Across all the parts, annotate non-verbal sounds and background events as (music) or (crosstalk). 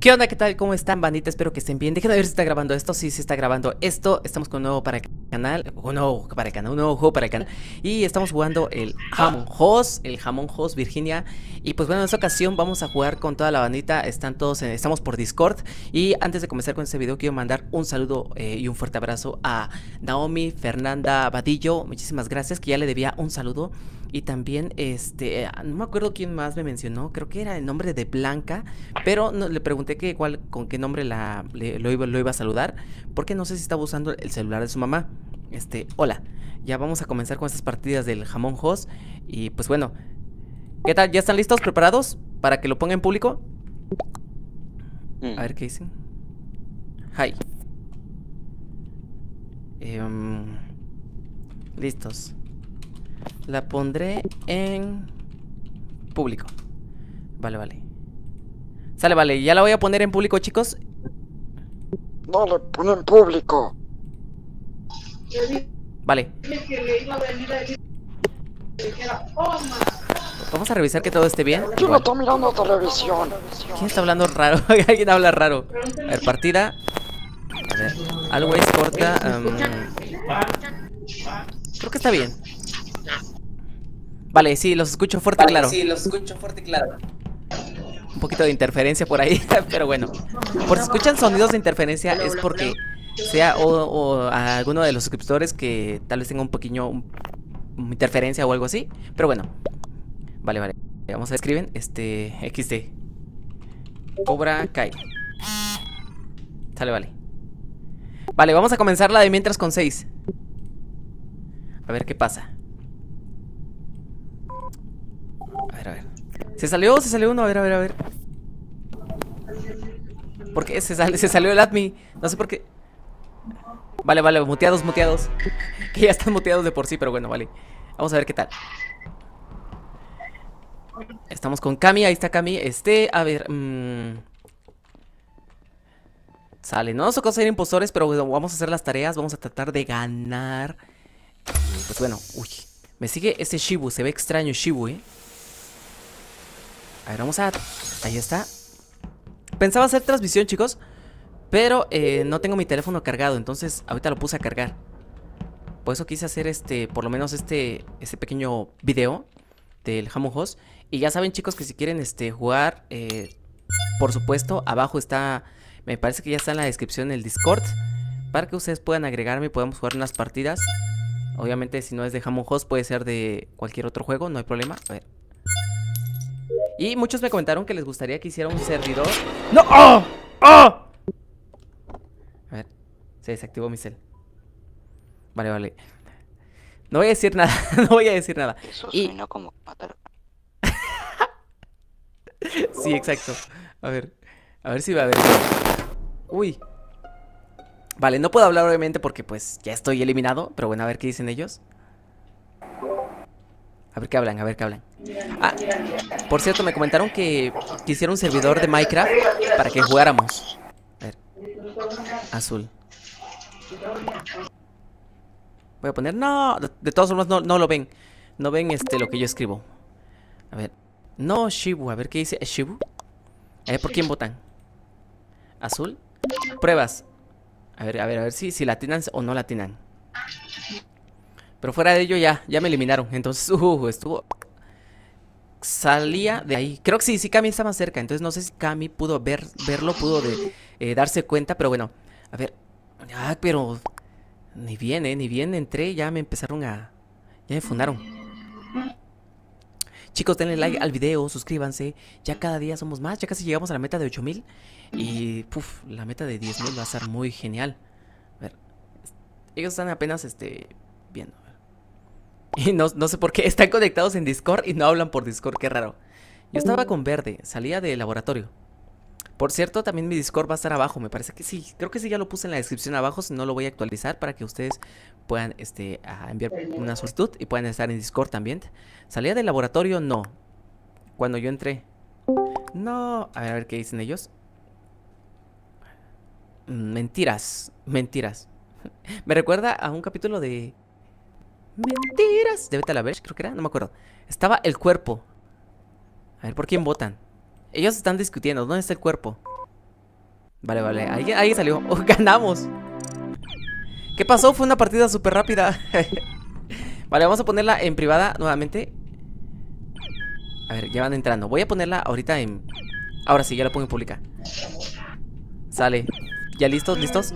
¿Qué onda? ¿Qué tal? ¿Cómo están, bandita? Espero que estén bien. Dejen de ver si está grabando esto. Sí, sí está grabando esto. Estamos con un nuevo para el canal. Un nuevo para el canal. Un nuevo juego para el canal. Y estamos jugando el Jamon Host. El Jamon Host Virginia. Y pues bueno, en esta ocasión vamos a jugar con toda la bandita. Están todos, estamos por Discord. Y antes de comenzar con este video, quiero mandar un saludo eh, y un fuerte abrazo a Naomi Fernanda Vadillo. Muchísimas gracias, que ya le debía un saludo. Y también, este, no me acuerdo quién más me mencionó, creo que era el nombre de Blanca, pero no, le pregunté que igual con qué nombre la, lo, iba, lo iba a saludar, porque no sé si estaba usando el celular de su mamá. Este, hola, ya vamos a comenzar con estas partidas del jamón host. Y pues bueno, ¿qué tal? ¿Ya están listos, preparados para que lo ponga en público? Mm. A ver qué dicen. Hi. Em, listos. La pondré en público. Vale, vale. Sale, vale. Ya la voy a poner en público, chicos. No le pone en público. Vale. Vamos a revisar que todo esté bien. ¿Quién está mirando televisión? ¿Quién está hablando raro? (laughs) Alguien habla raro. A ver, partida. A ver. Always corta. Um... Creo que está bien. Vale, sí, los escucho fuerte y claro. Sí, los escucho fuerte y claro. Un poquito de interferencia por ahí, (laughs) pero bueno. Por si escuchan sonidos de interferencia es porque sea o, a alguno de los suscriptores que tal vez tenga un pequeño interferencia o algo así. Pero bueno. Vale, vale. Vamos a escriben este XD. Cobra Kai. Sale, vale. Vale, vamos a comenzar la de mientras con 6. A ver qué pasa. A ver, a ver. ¿Se salió? ¿Se salió uno? A ver, a ver, a ver. ¿Por qué? Se, salió el admin. No sé por qué. Vale, vale, muteados, muteados. (laughs) que ya están muteados de por sí, pero bueno, vale. Vamos a ver qué tal. Estamos con Cami, ahí está Cami. Este, a ver. Mmm... Sale, no nos tocó ser impostores, pero vamos a hacer las tareas. Vamos a tratar de ganar. pues bueno, uy. Me sigue ese Shibu, se ve extraño Shibu, eh. A ver, vamos a... Ahí está. Pensaba hacer transmisión, chicos Pero eh, no tengo mi teléfono cargado Entonces ahorita lo puse a cargar. Por eso quise hacer este, por lo menos este Este pequeño video Del Hamon Host. Y ya saben, chicos, que si quieren este, jugar eh, Por supuesto, abajo está Me parece que ya está en la descripción el Discord Para que ustedes puedan agregarme Y podamos jugar unas partidas. Obviamente si no es de Hamon Host Puede ser de cualquier otro juego, no hay problema. A ver y muchos me comentaron que les gustaría que hiciera un servidor. ¡No! ¡Oh! ¡Oh! A ver, se desactivó mi cel. Vale, vale. No voy a decir nada, (laughs) no voy a decir nada. Eso y... como matar. (laughs) sí, exacto. A ver, a ver si va a haber. Uy. Vale, no puedo hablar obviamente porque pues ya estoy eliminado, pero bueno, a ver qué dicen ellos. A ver qué hablan, a ver qué hablan. Ah, por cierto, me comentaron que quisiera un servidor de Minecraft para que jugáramos. A ver. Azul. Voy a poner... No, de todos modos no, no lo ven. No ven este lo que yo escribo. A ver. No, Shibu. A ver qué dice. ¿Es Shibu? A ver por quién votan. Azul. Pruebas. A ver, a ver, a ver si, si latinan o no latinan. Pero fuera de ello ya, ya me eliminaron. Entonces, (laughs) uh, estuvo... Salía de ahí. Creo que sí, sí, Cami está más cerca. Entonces no sé si Cami pudo ver, verlo, pudo eh, darse cuenta. Pero bueno, a ver. Ah, pero... Ni bien, eh, ni bien entré. Ya me empezaron a... Ya me fundaron. Chicos, denle like al video, suscríbanse. Ya cada día somos más. Ya casi llegamos a la meta de 8000. Y, puf, la meta de 10000 va a ser muy genial. A ver. Ellos están apenas, este, viendo. (laughs) Y no, sé por qué están conectados en Discord y no hablan por Discord, qué raro. Yo estaba con verde, salía del laboratorio. Por cierto, también mi Discord va a estar abajo, me parece que sí. Creo que sí ya lo puse en la descripción abajo, si no lo voy a actualizar para que ustedes puedan este, enviar una solicitud y puedan estar en Discord también. Salía del laboratorio, no. Cuando yo entré. No, a ver, a ver qué dicen ellos. Mentiras, mentiras. (laughs) Me recuerda a un capítulo de Mentiras. De Beta la creo que era, no me acuerdo. Estaba el cuerpo. A ver, ¿por quién votan? Ellos están discutiendo. ¿Dónde está el cuerpo? Vale, vale. Ahí, ahí salió. (laughs) Oh, ganamos. ¿Qué pasó? Fue una partida súper rápida. (laughs) vale, vamos a ponerla en privada nuevamente. A ver, ya van entrando. Voy a ponerla ahorita en... Ahora sí, ya la pongo en pública. Sale. ¿Ya listos? ¿Listos?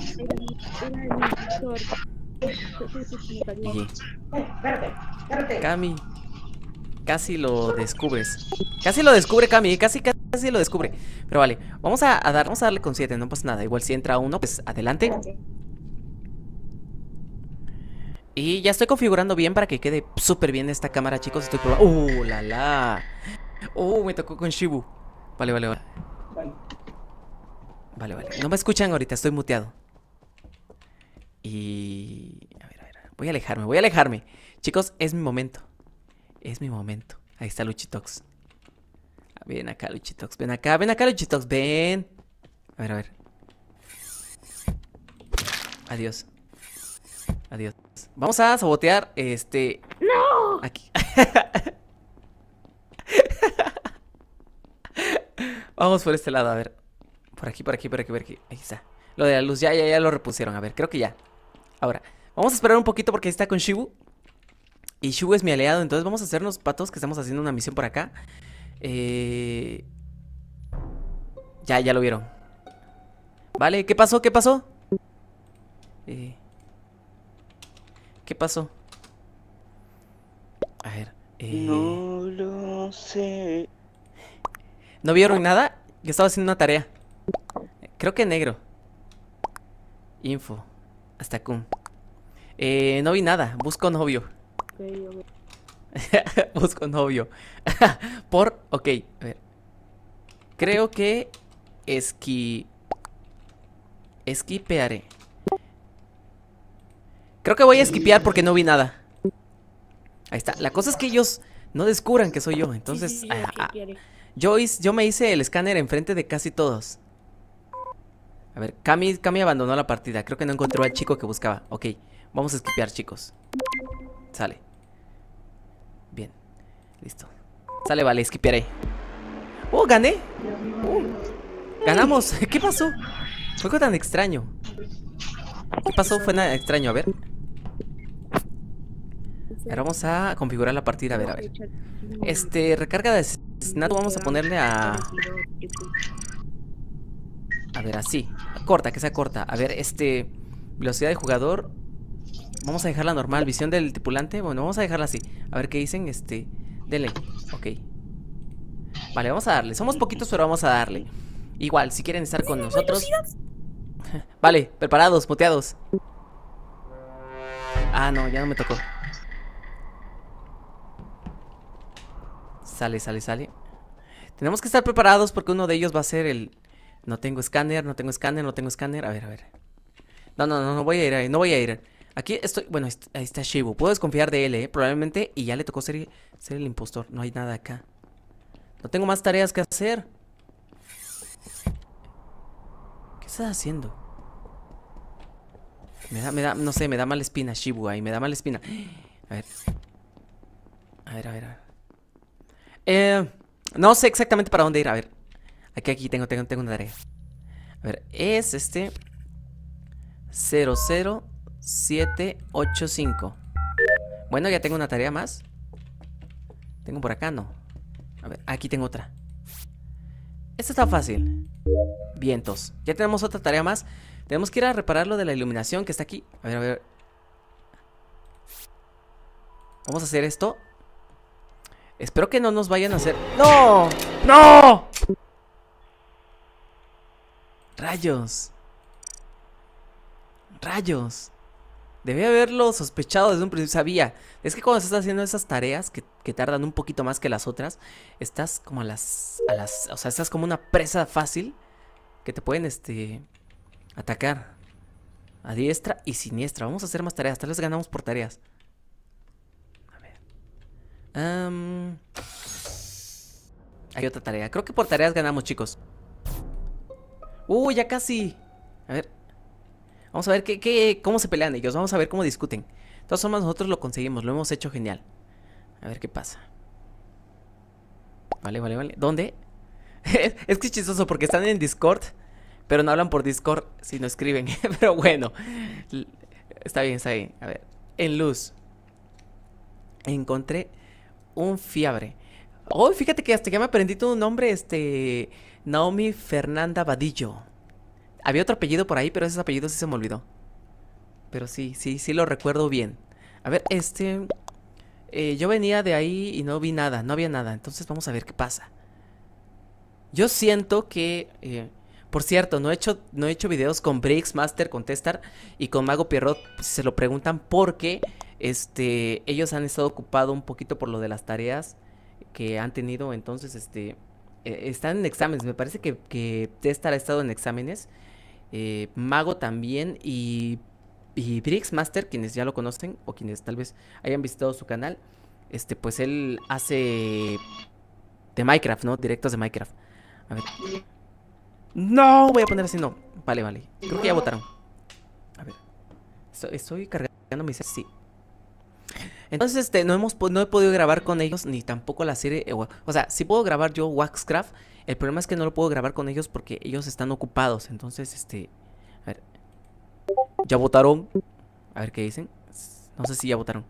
Cami. Casi lo descubres. Casi lo descubre Cami, casi casi lo descubre. Pero vale, vamos a, dar, vamos a darle con 7, no pasa nada. Igual si entra uno, pues adelante. Y ya estoy configurando bien para que quede súper bien esta cámara, chicos. Estoy probando. ¡Uh, la la! ¡Uh, me tocó con Shibu! Vale, vale, vale. Vale, vale. No me escuchan ahorita, estoy muteado. Y... A ver, a ver. Voy a alejarme, voy a alejarme. Chicos, es mi momento. Es mi momento. Ahí está Luchitox. Ven acá, Luchitox. Ven acá, ven acá, Luchitox. Ven. A ver, a ver. Adiós. Adiós. Vamos a sabotear este. ¡No! Aquí. (laughs) Vamos por este lado, a ver. Por aquí, por aquí, por aquí, por aquí. Ahí está. Lo de la luz, ya, ya, ya lo repusieron. A ver, creo que ya. Ahora, vamos a esperar un poquito porque está con Shibu. Y Shibu es mi aliado, entonces vamos a hacernos patos que estamos haciendo una misión por acá. Eh... Ya, ya lo vieron. Vale, ¿qué pasó? ¿Qué pasó? Eh... ¿Qué pasó? A ver. Eh... No lo sé. ¿No vieron nada? Yo estaba haciendo una tarea. Creo que negro. Info. Hasta cum. Eh, no vi nada. Busco novio. (laughs) Busco novio. (laughs) Por. Ok, a ver. Creo que. Esqui. Esquipearé. Creo que voy a esquipear porque no vi nada. Ahí está. La cosa es que ellos no descubran que soy yo. Entonces. Sí, sí, ah, ah, yo, yo me hice el escáner enfrente de casi todos. A ver, Cami, Cami abandonó la partida. Creo que no encontró al chico que buscaba. Ok, vamos a esquipear, chicos. Sale. Bien. Listo. Sale, vale, esquipearé. ¡Oh, gané! Uh, ¡Ganamos! (laughs) ¿Qué pasó? Fue algo tan extraño. ¿Qué pasó? Fue nada extraño, a ver. Ahora vamos a configurar la partida, a ver, a ver. Este, recarga de asesinato vamos a ponerle a... A ver, así. Corta, que sea corta. A ver, este... Velocidad de jugador. Vamos a dejarla normal. Visión del tripulante. Bueno, vamos a dejarla así. A ver qué dicen. Este... Dele. Ok. Vale, vamos a darle. Somos poquitos, pero vamos a darle. Igual, si quieren estar con nosotros... (laughs) Vale, preparados, muteados. Ah, no, ya no me tocó. Sale, sale, sale. Tenemos que estar preparados porque uno de ellos va a ser el... No tengo escáner, no tengo escáner, no tengo escáner. A ver, a ver. No, no, no, no voy a ir ahí, no voy a ir. Aquí estoy... Bueno, ahí está Shibu. Puedo desconfiar de él, ¿eh? Probablemente... Y ya le tocó ser, ser el impostor. No hay nada acá. No tengo más tareas que hacer. ¿Qué estás haciendo? Me da, me da, no sé, me da mala espina Shibu ahí, me da mala espina. A ver. A ver, a ver, a ver. Eh, no sé exactamente para dónde ir. A ver. Aquí, aquí tengo, tengo, tengo una tarea. A ver, es este 00785. Bueno, ya tengo una tarea más. Tengo por acá, no. A ver, aquí tengo otra. Esta está fácil. Vientos. Ya tenemos otra tarea más. Tenemos que ir a reparar lo de la iluminación que está aquí. A ver, a ver. Vamos a hacer esto. Espero que no nos vayan a hacer... ¡No! ¡No! Rayos. Rayos. Debe haberlo sospechado desde un principio. Sabía. Es que cuando estás haciendo esas tareas que, que, tardan un poquito más que las otras, estás como a las, a las. O sea, estás como una presa fácil que te pueden este, atacar a diestra y siniestra. Vamos a hacer más tareas. Tal vez ganamos por tareas. hay otra tarea. Creo que por tareas ganamos, chicos. Uh, ya casi. A ver. Vamos a ver qué, qué, cómo se pelean ellos. Vamos a ver cómo discuten. De todas formas, nosotros lo conseguimos. Lo hemos hecho genial. A ver qué pasa. Vale, vale, vale. ¿Dónde? (laughs) es que es chistoso porque están en Discord. Pero no hablan por Discord si no escriben. (laughs) Pero bueno. Está bien, está bien. A ver. En luz. Encontré un fiebre. Oh, fíjate que hasta que me aprendí tu nombre, este... Naomi Fernanda Vadillo. Había otro apellido por ahí, pero ese apellido sí se me olvidó. Pero sí, sí, sí lo recuerdo bien. A ver, este... Eh, yo venía de ahí y no vi nada, no había nada. Entonces vamos a ver qué pasa. Yo siento que... Eh, por cierto, no he hecho, no he hecho videos con Briggs, Master, con Testar y con Mago Pierrot. se lo preguntan porque este, ellos han estado ocupados un poquito por lo de las tareas que han tenido. Entonces, este, e, están en exámenes. Me parece que, que Testar ha estado en exámenes. Eh, Mago también y, y Briggs Master, quienes ya lo conocen o quienes tal vez hayan visitado su canal. Este, pues él hace de Minecraft, ¿no? Directos de Minecraft. A ver. No, voy a poner así, no. Vale, vale. Creo que ya votaron. A ver. Estoy, cargando mis... Sí. Entonces, este, no, hemos, no he podido grabar con ellos, ni tampoco la serie... O, o sea, sí puedo grabar yo Waxcraft. El problema es que no lo puedo grabar con ellos porque ellos están ocupados. Entonces, este... A ver. ¿Ya votaron? A ver qué dicen. No sé si ya votaron.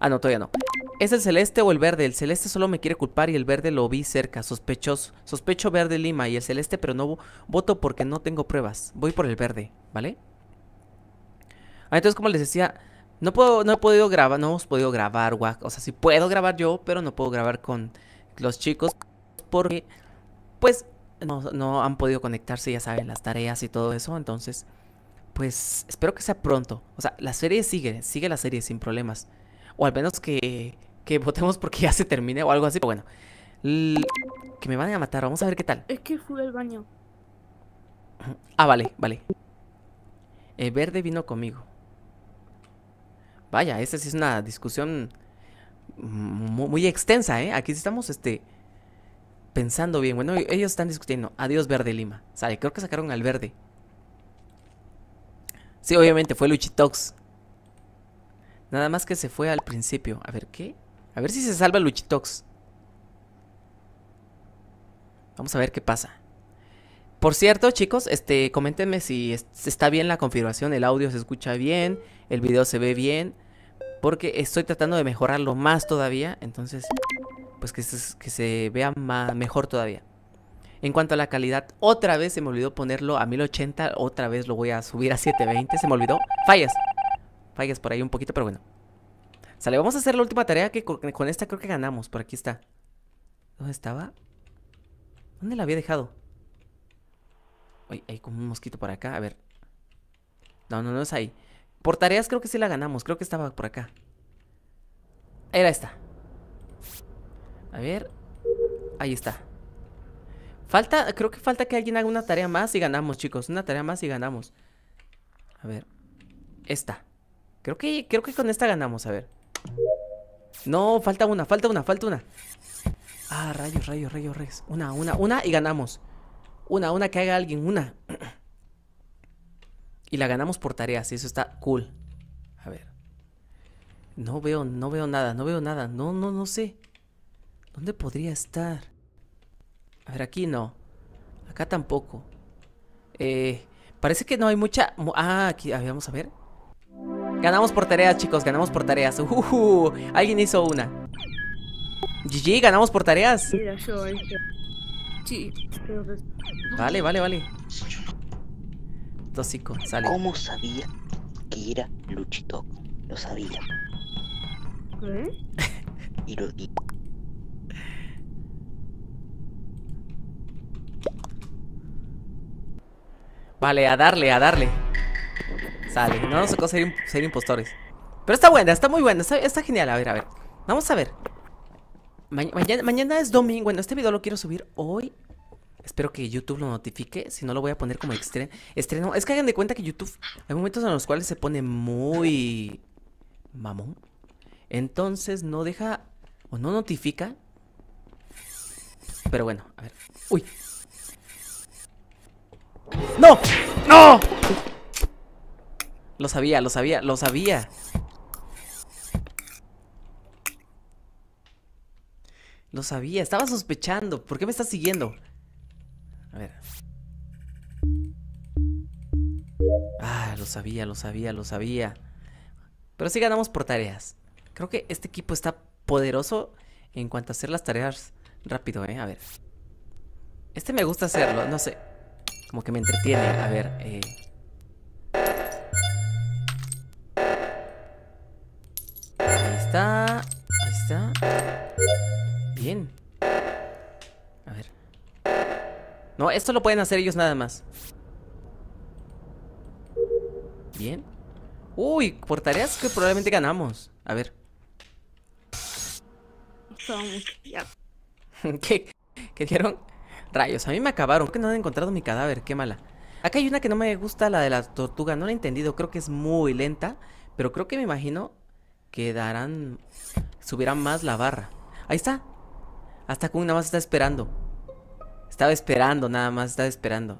Ah, no, todavía no. ¿Es el celeste o el verde? El celeste solo me quiere culpar y el verde lo vi cerca, sospechoso. Sospecho verde Lima y el celeste, pero no voto porque no tengo pruebas. Voy por el verde, ¿vale? Ah, entonces como les decía, no puedo, no he podido grabar, no hemos podido grabar, o sea, sí puedo grabar yo, pero no puedo grabar con los chicos porque, pues, no, no han podido conectarse, ya saben, las tareas y todo eso, entonces, pues, espero que sea pronto. O sea, la serie sigue, sigue la serie sin problemas. O al menos que, que votemos porque ya se termine o algo así. Pero bueno. que me van a matar. Vamos a ver qué tal. Es que fui al baño. Ah, vale, vale. El verde vino conmigo. Vaya, esta sí es una discusión muy, extensa, ¿eh? Aquí estamos, este, pensando bien. Bueno, ellos están discutiendo. Adiós, Verde Lima. Sale, creo que sacaron al verde. Sí, obviamente, fue Luchitox. Nada más que se fue al principio. A ver, ¿qué? A ver si se salva Luchitox. Vamos a ver qué pasa. Por cierto, chicos, este, coméntenme si está bien la configuración, el audio se escucha bien, el video se ve bien, porque estoy tratando de mejorarlo más todavía, entonces, pues que se, vea mejor todavía. En cuanto a la calidad, otra vez se me olvidó ponerlo a 1080, otra vez lo voy a subir a 720, se me olvidó. Fallas, fallas por ahí un poquito, pero bueno. Sale, vamos a hacer la última tarea que con, esta creo que ganamos. Por aquí está. ¿Dónde estaba? ¿Dónde la había dejado? Uy, hay como un mosquito por acá. A ver. No, no, no es ahí. Por tareas creo que sí la ganamos. Creo que estaba por acá. Era esta. A ver. Ahí está. Falta, creo que falta que alguien haga una tarea más y ganamos, chicos. Una tarea más y ganamos. A ver. Esta. Creo que, creo que con esta ganamos, a ver. No, falta una, falta una, falta una. Ah, rayos, rayos, rayos, rayos. Una, una, una y ganamos. Una, una que haga alguien, una. y la ganamos por tareas y eso está cool. A ver. No veo, no veo nada, no veo nada. No, no, no sé. ¿Dónde podría estar? A ver, aquí no. Acá tampoco. Eh, parece que no hay mucha... Ah, aquí, vamos a ver. Ganamos por tareas, chicos, ganamos por tareas. Uh, alguien hizo una. GG, ganamos por tareas. Sí, Vale, vale, vale. Tóxico, sale. ¿Cómo sabía que era Luchito? Lo sabía. ¿Eh? y lo di. Vale, a darle, a darle. Sale, no nos tocó ser, ser, impostores. Pero está buena, está muy buena, está, genial. A ver, a ver. Vamos a ver. Mañana, es domingo. Bueno, este video lo quiero subir hoy. Espero que YouTube lo notifique. Si no, lo voy a poner como estreno. estreno. Es que hagan de cuenta que YouTube. Hay momentos en los cuales se pone muy. Mamón. Entonces no deja. O no notifica. Pero bueno, a ver. ¡Uy! ¡No! ¡No! Lo sabía, lo sabía, lo sabía. Lo sabía, estaba sospechando. ¿Por qué me estás siguiendo? A ver. lo sabía, lo sabía, lo sabía. Pero sí ganamos por tareas. Creo que este equipo está poderoso en cuanto a hacer las tareas rápido, ¿eh? A ver. Este me gusta hacerlo, no sé. Como que me entretiene. A ver, eh... Ahí está. Ahí está. Bien. A ver. No, esto lo pueden hacer ellos nada más. Bien. Uy, por tareas que probablemente ganamos. A ver. (laughs) ¿Qué? ¿Qué dieron? Rayos, a mí me acabaron. ¿Por qué no han encontrado mi cadáver? Qué mala. Acá hay una que no me gusta, la de la tortuga. No la he entendido. Creo que es muy lenta. Pero creo que me imagino que darán... Subirán más la barra. Ahí está. Hasta Kun nada más está esperando. Estaba esperando, nada más. Estaba esperando.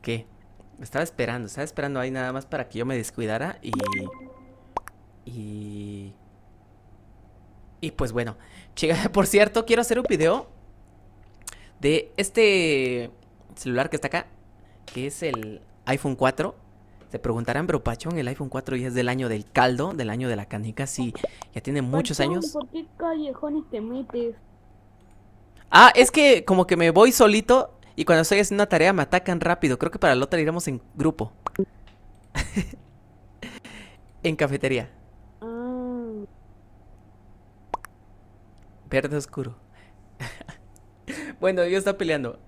¿Qué? Estaba esperando. Estaba esperando ahí nada más para que yo me descuidara y... Y... Y pues bueno, (laughs) chica, por cierto, quiero hacer un video de este celular que está acá, que es el iPhone 4. Se preguntarán, pero Pachón, el iPhone 4 ya es del año del caldo, del año de la canica, sí, ya tiene muchos Pachón, años. ¿Por qué callejones te metes? Ah, es que como que me voy solito y cuando estoy haciendo una tarea me atacan rápido. Creo que para la otra iremos en grupo. (laughs) en cafetería. Ah, Verde oscuro. (laughs) bueno, yo está peleando.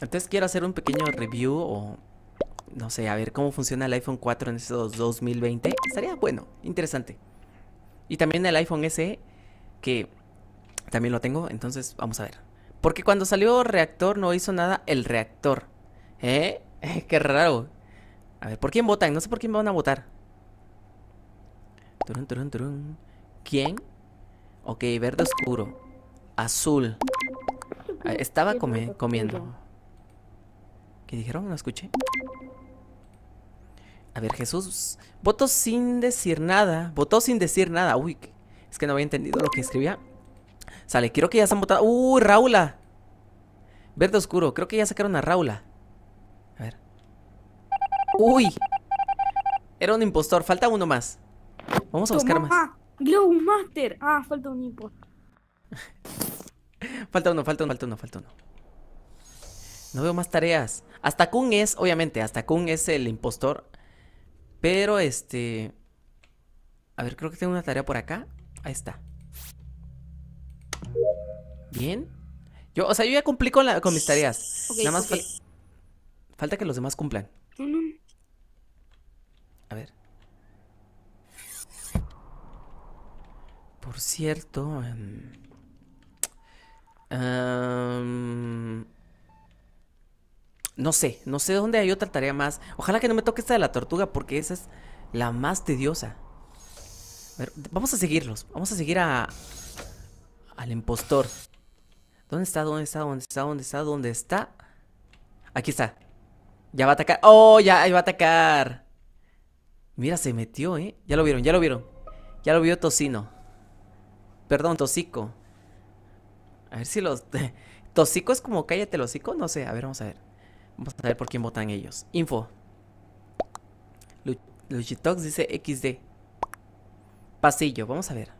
Entonces quiero hacer un pequeño review o no sé, a ver cómo funciona el iPhone 4 en estos 2020. Estaría bueno, interesante. Y también el iPhone SE que también lo tengo, entonces vamos a ver. Porque cuando salió reactor no hizo nada el reactor. ¿Eh? (laughs) Qué raro. A ver, ¿por quién votan? No sé por quién van a votar. ¿Quién? Ok, verde oscuro. Azul. Ah, Estaba ¿Qué come- verde comiendo. ¿Qué dijeron? No escuché. A ver, Jesús. Votó sin decir nada. Votó sin decir nada. Uy, es que no había entendido lo que escribía. Sale, creo que ya se han votado. ¡Uy, Raula! Verde oscuro. Creo que ya sacaron a Raula. A ver. ¡Uy! Era un impostor. Falta uno más. Vamos a buscar más. Glow Master. Ah, falta un hipo. (laughs) Falta uno, falta uno, falta uno, falta uno. No veo más tareas. Hasta Kun es, obviamente, hasta Kun es el impostor. Pero este. A ver, creo que tengo una tarea por acá. Ahí está. Bien. Yo, o sea, yo ya cumplí con, la- con mis tareas. Ok, Nada más fal- falta que los demás cumplan. No, no, A ver. Por cierto. em, no sé, no sé dónde hay otra tarea más. Ojalá que no me toque esta de la tortuga porque esa es la más tediosa. Vamos a seguirlos. Vamos a seguir a. Al impostor. ¿Dónde está? ¿Dónde está? ¿Dónde está? ¿Dónde está? ¿Dónde está? Aquí está. Ya va a atacar. ¡Oh! Ya ya va a atacar. Mira, se metió, ¿eh? Ya lo vieron, ya lo vieron. Ya lo vio Tocino. Perdón, Tocico. A ver si los... (laughs) Tocico es como cállate el hocico. No sé, a ver, vamos a ver. Vamos a ver por quién votan ellos. Info. Lu- Luchitox dice XD. Pasillo, vamos a ver.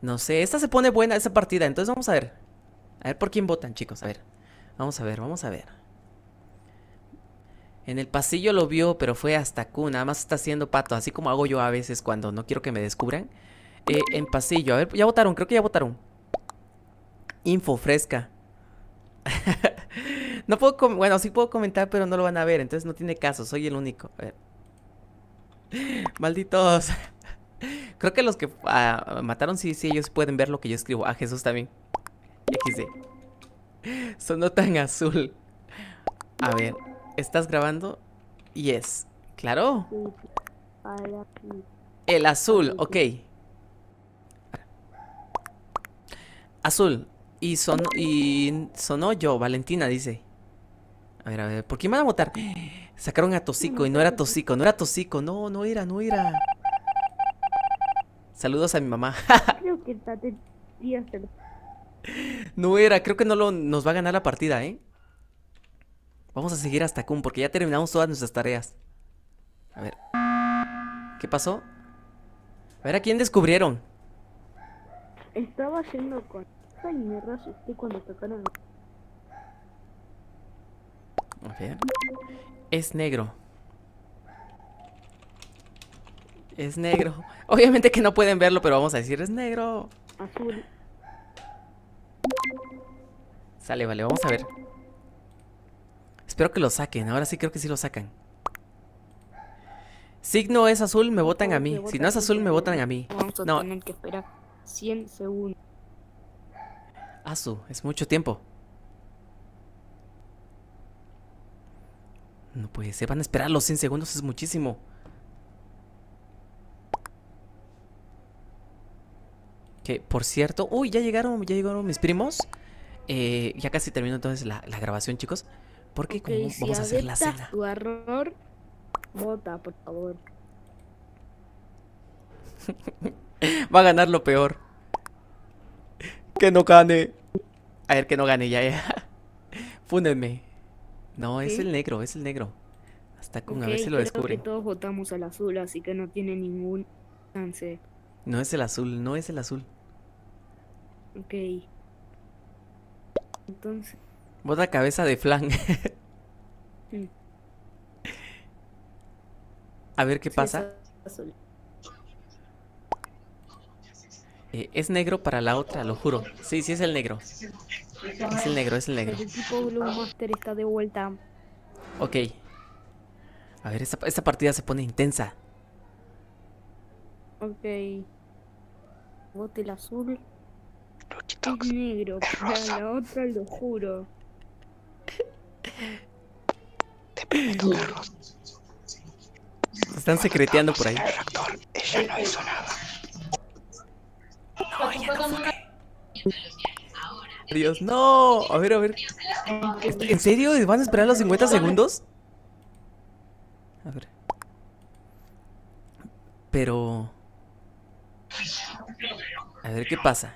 No sé, esta se pone buena, esa partida. Entonces vamos a ver. A ver por quién votan, chicos. A ver. Vamos a ver, vamos a ver. En el pasillo lo vio, pero fue hasta Q. Nada más está haciendo pato, así como hago yo a veces cuando no quiero que me descubran. Eh, en pasillo, a ver, ya votaron, creo que ya votaron. Info fresca. (laughs) no puedo, bueno, sí puedo comentar, pero no lo van a ver, entonces no tiene caso, soy el único. A. (laughs) Malditos. (laughs) Creo que los que ah, mataron, sí, sí, ellos pueden ver lo que yo escribo. Ah, Jesús también. XD. Sonó tan azul. A ver, ¿estás grabando? Yes. Claro. El azul, ok. Azul. Y sonó, y sonó yo, Valentina dice. A ver, a ver, ¿por quién van a votar? Sacaron a Tosico y no era Tosico, no era Tosico, no, no era, no era. Saludos a mi mamá. (laughs) Creo que Tate No era, creo que no lo, nos va a ganar la partida, ¿eh? Vamos a seguir hasta Kun porque ya terminamos todas nuestras tareas. A ver. ¿Qué pasó? A ver, ¿a quién descubrieron? Estaba yendo con esa y me reasusté cuando tocaron. A ver. Es negro. Es negro. Obviamente que no pueden verlo, pero vamos a decir es negro. Azul. Sale, vale, vamos a ver. Espero que lo saquen. Ahora sí creo que sí lo sacan. Signo es azul, me votan a mí. Si no es azul, me votan a mí. Vamos a No. tener que esperar 100 segundos. Asu, es mucho tiempo. No puede ser, van a esperar los 100 segundos, es muchísimo. Que, por cierto, uy, ya llegaron, ya llegaron mis primos. Eh, ya casi termino entonces la, la grabación, chicos. Porque como si vamos a hacer la cena. tu error, vota, por favor. (laughs) Va a ganar lo peor. Que no gane. A ver, que no gane, ya, ya. (laughs) Fúndenme. No, es el negro, es el negro. Hasta con, a ver si lo descubren. todos votamos al azul, así que no tiene ningún chance. No es el azul, no es el azul. Ok. Entonces, Vota cabeza de flan. (laughs) Mm. A ver qué sí, pasa. es azul. Eh, es negro para la otra, lo juro. Sí, sí es el negro. Es el negro, es el negro. El equipo Blue Master está de vuelta. Ok. A ver, esta, esta partida se pone intensa. Ok. Vote el azul. Es negro. Es Para rosa. la otra lo juro. Te prometo que es rosa. Se están secreteando por ahí. El reactor. Ella no hizo nada. Dios, no. A ver, a ver. ¿En serio? ¿Van a esperar los 50 segundos? A ver. Pero... A ver qué pasa.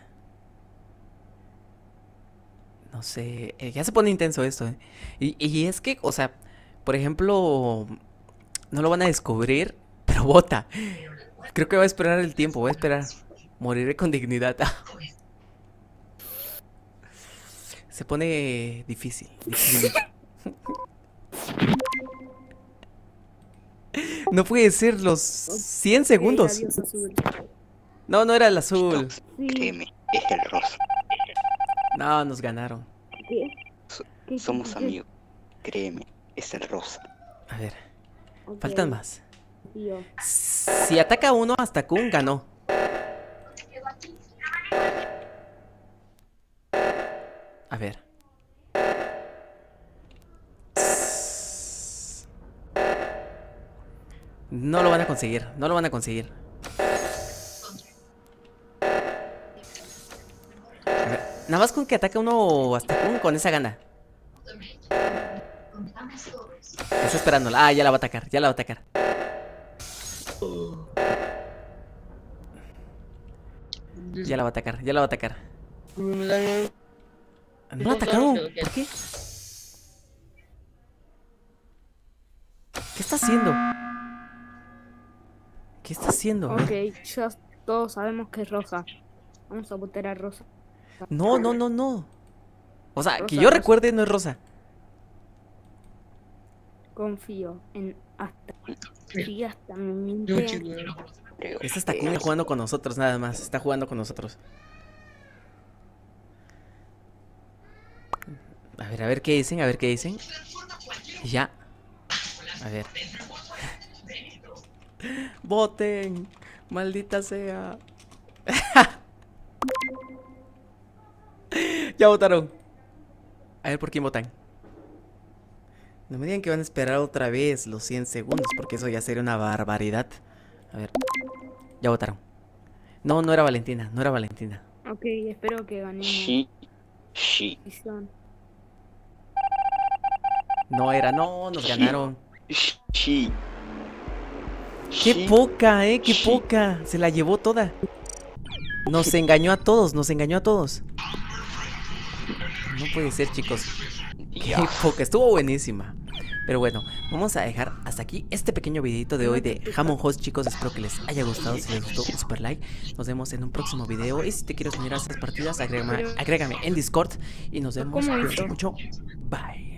No sé. eh, ya se pone intenso esto, ¿eh? Y, y es que, o sea, por ejemplo, no lo van a descubrir, pero vota. Creo que va a esperar el tiempo, va a esperar. Moriré con dignidad. (laughs) Se pone difícil. difícil. (laughs) No puede ser los 100 segundos. No, no era el azul. Créeme, es el rosa. No, nos ganaron. ¿Qué? So- ¿Qué- Somos amigos. Créeme, es el rosa. A ver, faltan más. Si ataca uno hasta Kun, ganó. A ver. No lo van a conseguir, no lo van a conseguir. Nada más con que ataque uno hasta Kun, con esa gana. Está esperándola. Ah, ya la va a atacar, ya la va a atacar. Ya la va a atacar, ya la va a atacar. No atacado. ¿Por qué? ¿Qué está haciendo? ¿Qué está haciendo? Ok, ya todos sabemos que es rosa. Vamos a votar a rosa. No, no, no, no. O sea, que Rosa, yo rosa. recuerde no es rosa. Confío en hasta. Sí, hasta me miente. Creo Esta está jugando con nosotros, nada más. Está jugando con nosotros. A ver, a ver qué dicen, a ver qué dicen. Ya. A ver. (laughs) Voten. Maldita sea. (laughs) ya votaron. A ver por quién votan. No me digan que van a esperar otra vez los 100 segundos, porque eso ya sería una barbaridad. A ver. Ya votaron. No, no era Valentina, no era Valentina. Ok, espero que ganemos. Sí. Sí. No era, no, nos ganaron. Sí. Qué poca, eh, qué poca. Se la llevó toda. Nos engañó a todos, nos engañó a todos. No puede ser, chicos. Qué poca, estuvo buenísima. Pero bueno, vamos a dejar hasta aquí este pequeño videito de hoy de Jamon Host, chicos. Espero que les haya gustado. Si les gustó, un super like. Nos vemos en un próximo video. Y si te quieres unir a estas partidas, agrégame, agrégame en Discord. Y nos vemos ¿Cómo mucho, mucho. Bye.